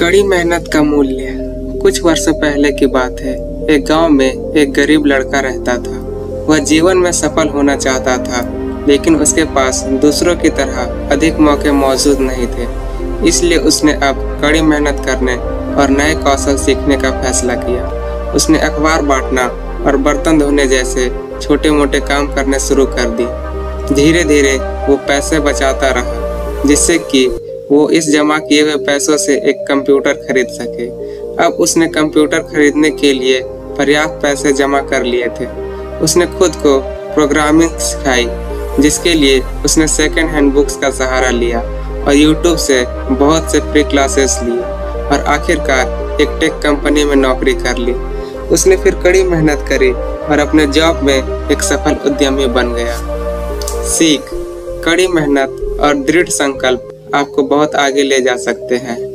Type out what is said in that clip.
कड़ी मेहनत का मूल्य कुछ वर्षों पहले की बात है। एक गाँव में एक गरीब लड़का रहता था। वह जीवन में सफल होना चाहता था, लेकिन उसके पास दूसरों की तरह अधिक मौके मौजूद नहीं थे। इसलिए उसने अब कड़ी मेहनत करने और नए कौशल सीखने का फैसला किया। उसने अखबार बांटना और बर्तन धोने जैसे छोटे मोटे काम करने शुरू कर दी धीरे धीरे वो पैसे बचाता रहा, जिससे कि वो इस जमा किए हुए पैसों से एक कंप्यूटर खरीद सके। अब उसने कंप्यूटर खरीदने के लिए पर्याप्त पैसे जमा कर लिए थे। उसने खुद को प्रोग्रामिंग सिखाई, जिसके लिए उसने सेकेंड हैंड बुक्स का सहारा लिया और यूट्यूब से बहुत से फ्री क्लासेस लिए और आखिरकार एक टेक कंपनी में नौकरी कर ली। उसने फिर कड़ी मेहनत करी और अपने जॉब में एक सफल उद्यमी बन गया। सीख, कड़ी मेहनत और दृढ़ संकल्प आपको बहुत आगे ले जा सकते हैं।